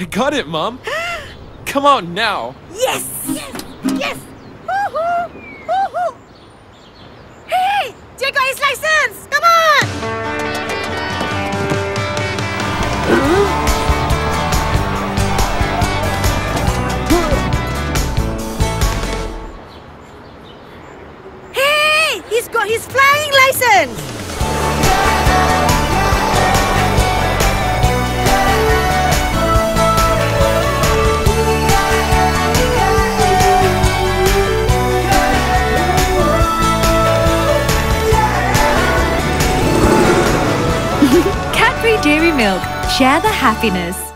I got it, Mom. Come out now. Yes! Yes! Yes! Woohoo! Woohoo! Hey! His license! Come on! Hey! He's got his flying license! Cadbury Dairy Milk. Share the happiness.